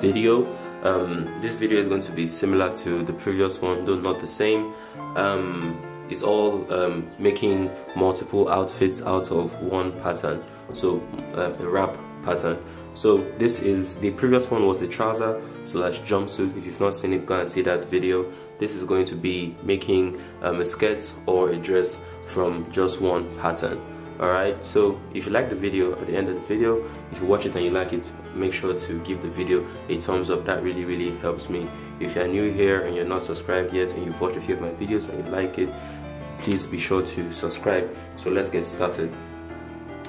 video. Um, this video is going to be similar to the previous one though not the same. Um, it's all um, making multiple outfits out of one pattern. So uh, a wrap pattern. So this is the previous one was the trouser slash jumpsuit. If you've not seen it go and see that video. This is going to be making um, a skirt or a dress from just one pattern alright so if you like the video at the end of the video if you watch it and you like it make sure to give the video a thumbs up. That really really helps me. If you're new here and you're not subscribed yet and you've watched a few of my videos and you like it please be sure to subscribe. So let's get started.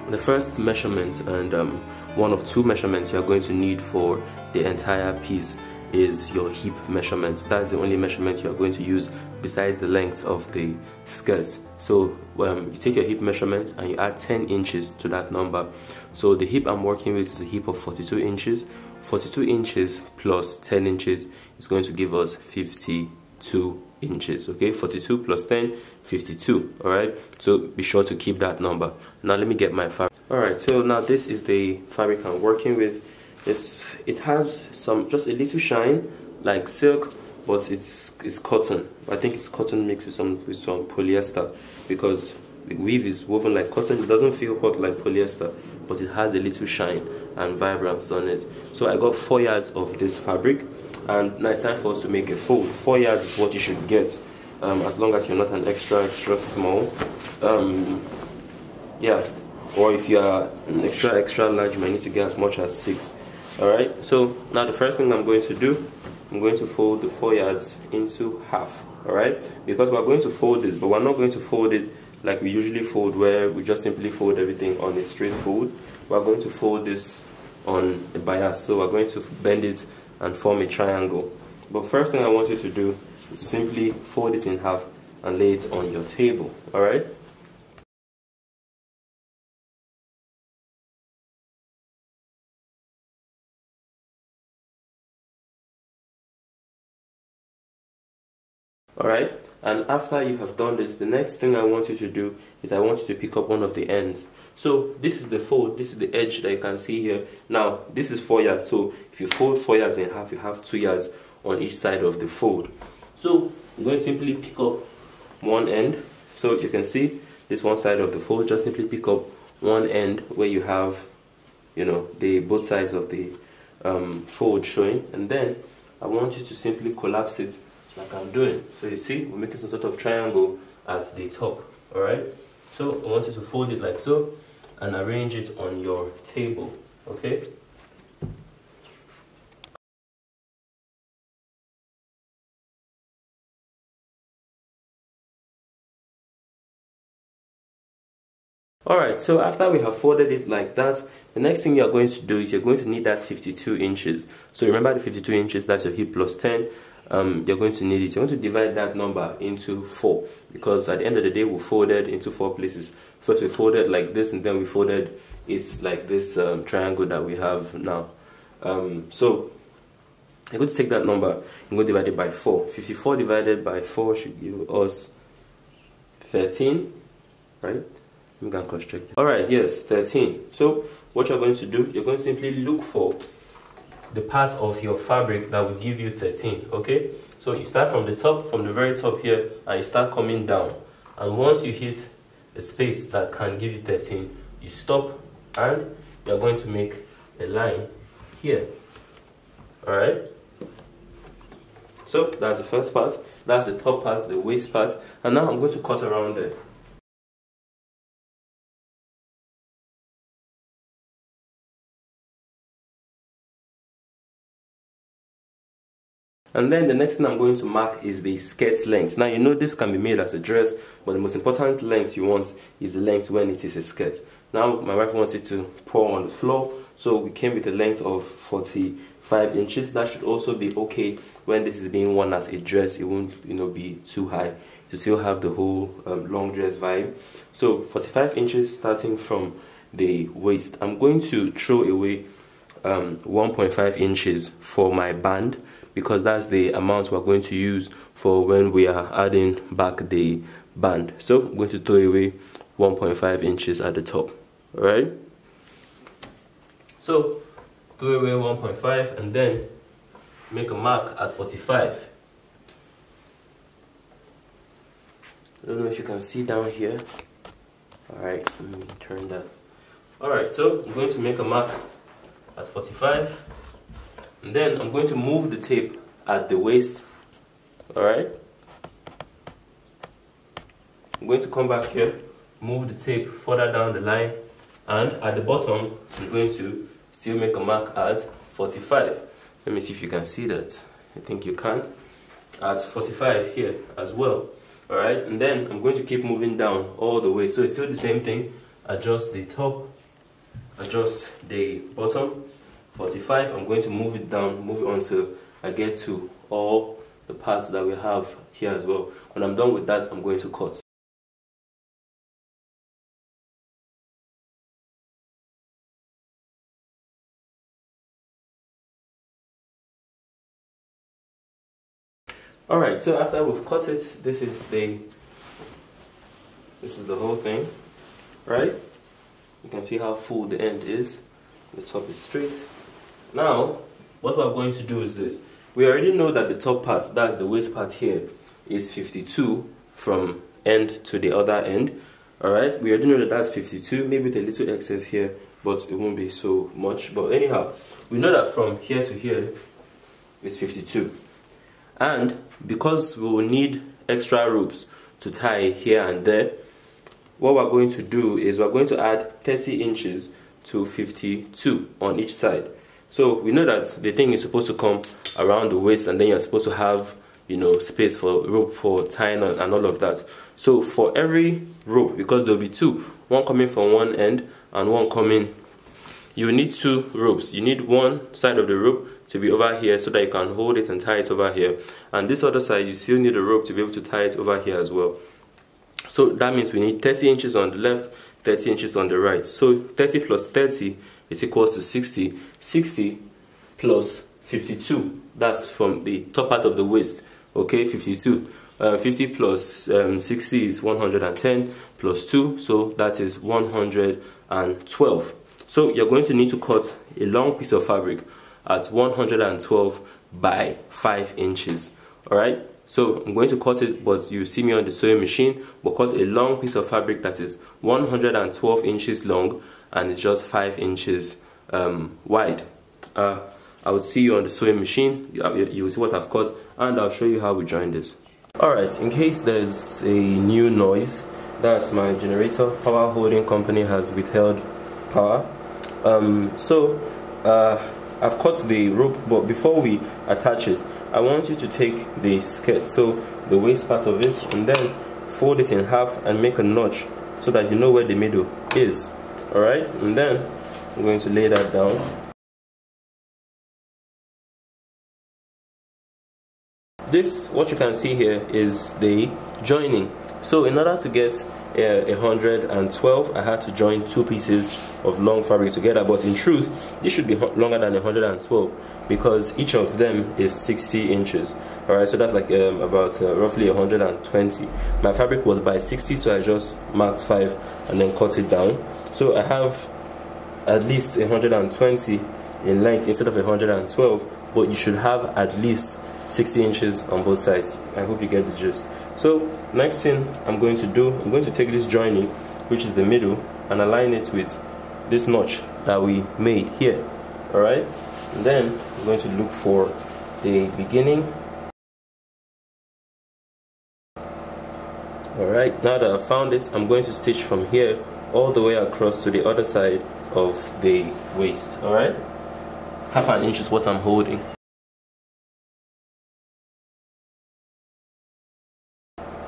The first measurement and um, one of two measurements you're going to need for the entire piece is your hip measurement. That's the only measurement you're going to use besides the length of the skirt. So um, you take your hip measurement and you add 10 inches to that number. So the hip I'm working with is a hip of 42 inches. 42 inches plus 10 inches is going to give us 52 inches okay 42 plus 10 52 all right so be sure to keep that number now let me get my fabric all right so now this is the fabric i'm working with it's it has some just a little shine like silk but it's it's cotton. I think it's cotton mixed with some with some polyester because the weave is woven like cotton. It doesn't feel hot like polyester but it has a little shine and vibrance on it. So i got four yards of this fabric and now it's time for us to make a fold. Four yards is what you should get um, as long as you're not an extra extra small. Um, yeah or if you are an extra extra large you might need to get as much as six. Alright, so now the first thing I'm going to do, I'm going to fold the 4 yards into half. Alright, because we're going to fold this, but we're not going to fold it like we usually fold where we just simply fold everything on a straight fold. We're going to fold this on a bias, so we're going to bend it and form a triangle. But first thing I want you to do is to simply fold it in half and lay it on your table. Alright? All right? And after you have done this the next thing I want you to do is I want you to pick up one of the ends. So this is the fold this is the edge that you can see here. Now this is four yards. So if you fold four yards in half you have two yards on each side of the fold. So I'm going to simply pick up one end. So you can see this one side of the fold just simply pick up one end where you have you know the both sides of the um, fold showing. And then I want you to simply collapse it like I'm doing. So you see, we're making some sort of triangle as the top, all right? So I want you to fold it like so and arrange it on your table, okay? Alright, so after we have folded it like that, the next thing you're going to do is you're going to need that 52 inches. So remember the 52 inches, that's your hip plus 10 um, you're going to need it. You want to divide that number into four because at the end of the day we folded into four places. First we folded like this and then we folded it's like this um, triangle that we have now. Um, so I'm going to take that number and go divide it by 4. 54 divided by 4 should give us 13, right? Going to cross check. Alright, yes, 13. So what you're going to do, you're going to simply look for the part of your fabric that will give you 13 okay? So you start from the top from the very top here and you start coming down. And once you hit a space that can give you 13 you stop and you're going to make a line here all right so that's the first part. That's the top part the waist part. And now i'm going to cut around there And then the next thing I'm going to mark is the skirt length. Now you know this can be made as a dress, but the most important length you want is the length when it is a skirt. Now my wife wants it to pour on the floor, so we came with a length of 45 inches. That should also be okay when this is being worn as a dress. It won't you know be too high to still have the whole um, long dress vibe. So 45 inches starting from the waist. I'm going to throw away um, 1.5 inches for my band because that's the amount we're going to use for when we are adding back the band. So I'm going to throw away 1.5 inches at the top all right so throw away 1.5 and then make a mark at 45 I don't know if you can see down here. Alright let me turn that. Alright so I'm going to make a mark at 45 and then I'm going to move the tape at the waist alright? I'm going to come back here move the tape further down the line and at the bottom I'm going to still make a mark at 45 let me see if you can see that. I think you can. At 45 here as well alright? And then I'm going to keep moving down all the way. So it's still the same thing. Adjust the top adjust the bottom 45 I'm going to move it down move it until I get to all the parts that we have here as well when I'm done with that I'm going to cut Alright, so after we've cut it, this is the this is the whole thing, right? You can see how full the end is. The top is straight. Now, what we're going to do is this. We already know that the top part, that's the waist part here, is 52 from end to the other end. Alright, we already know that that's 52, maybe with a little excess here, but it won't be so much. But anyhow, we know that from here to here is 52 and because we will need extra ropes to tie here and there what we're going to do is we're going to add 30 inches to 52 on each side so we know that the thing is supposed to come around the waist and then you're supposed to have you know space for rope for tying and all of that. So for every rope because there'll be two one coming from one end and one coming you need two ropes. You need one side of the rope to be over here so that you can hold it and tie it over here. And this other side you still need a rope to be able to tie it over here as well. So that means we need 30 inches on the left 30 inches on the right. So 30 plus 30 is equals to 60 60 plus 52 that's from the top part of the waist okay 52 uh, 50 plus, um, 60 is 110 plus 2 so that is 112 so you're going to need to cut a long piece of fabric at 112 by 5 inches alright? So I'm going to cut it but you see me on the sewing machine but cut a long piece of fabric that is 112 inches long and it's just 5 inches um, wide. Uh, I will see you on the sewing machine. You, you will see what I've cut and I'll show you how we join this. Alright in case there's a new noise that's my generator. Power holding company has withheld power. Um, so uh, I've cut the rope but before we attach it I want you to take the skirt. So the waist part of it and then fold it in half and make a notch so that you know where the middle is alright and then I'm going to lay that down. This what you can see here is the joining. So in order to get uh, 112 I had to join two pieces of long fabric together. But in truth this should be longer than 112 because each of them is 60 inches. Alright so that's like um, about uh, roughly 120 my fabric was by 60 so I just marked 5 and then cut it down so I have at least 120 in length instead of 112 but you should have at least 60 inches on both sides. I hope you get the gist. So next thing I'm going to do I'm going to take this joining which is the middle and align it with this notch that we made here. Alright? Then I'm going to look for the beginning. Alright now that I found it I'm going to stitch from here all the way across to the other side of the waist alright half an inch is what I'm holding.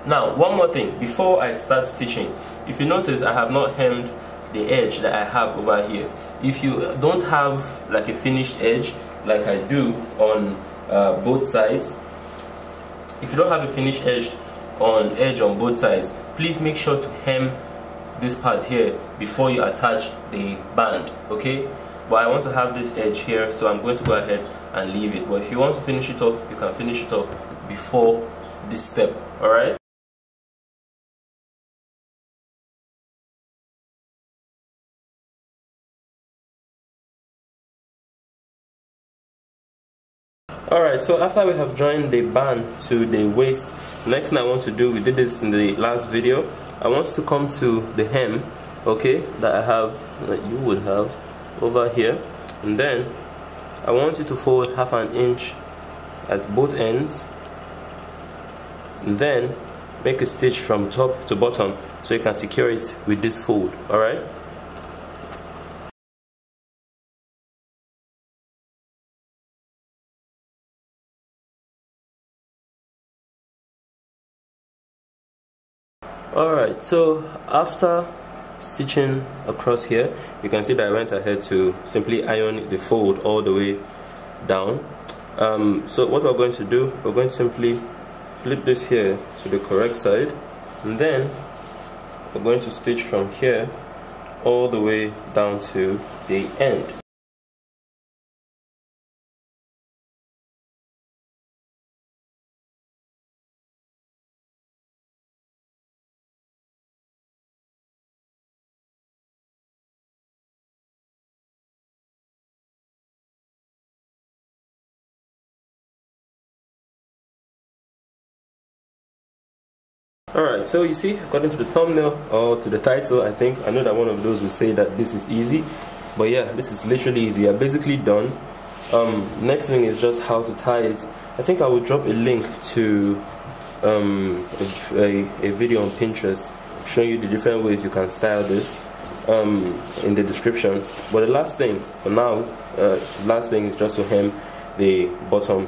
Now, one more thing, before I start stitching, if you notice I have not hemmed the edge that I have over here. If you don't have like a finished edge, like I do on uh, both sides, if you don't have a finished edge on edge on both sides, please make sure to hem this part here before you attach the band, okay? But I want to have this edge here, so I'm going to go ahead and leave it. But if you want to finish it off, you can finish it off before this step, alright? Alright, so after we have joined the band to the waist, next thing I want to do, we did this in the last video, I want to come to the hem, okay, that I have, that you would have over here, and then I want you to fold half an inch at both ends, and then make a stitch from top to bottom so you can secure it with this fold, alright? Alright so after stitching across here you can see that I went ahead to simply iron the fold all the way down. Um, so what we're going to do we're going to simply flip this here to the correct side and then we're going to stitch from here all the way down to the end Alright, so you see, according to the thumbnail or to the title, I think, I know that one of those will say that this is easy. But yeah, this is literally easy. I'm basically done. Um, next thing is just how to tie it. I think I will drop a link to um, a, a, video on Pinterest showing you the different ways you can style this um, in the description. But the last thing, for now, uh, last thing is just to hem the bottom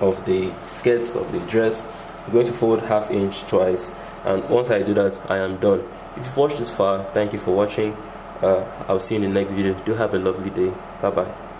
of the skirt of the dress I'm going to fold half inch twice and once I do that I am done. If you've watched this far thank you for watching. Uh, I'll see you in the next video. Do have a lovely day. Bye bye